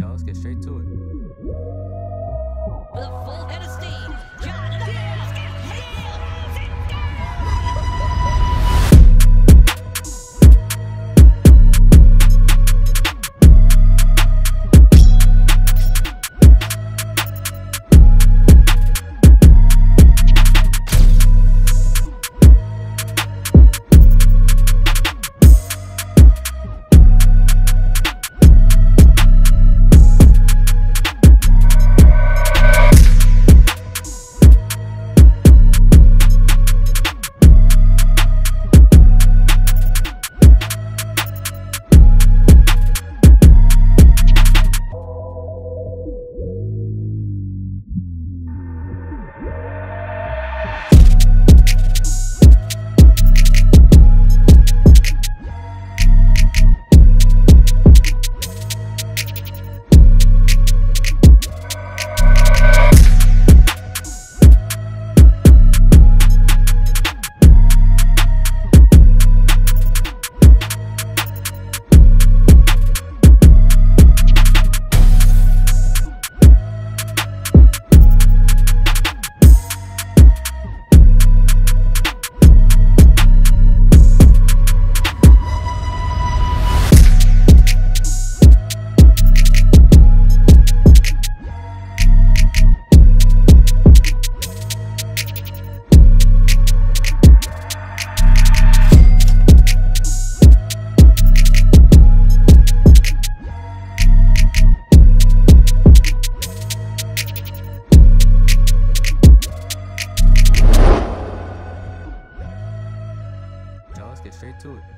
y'all. Let's get straight to it. With a full head of steam. Let's get straight to it.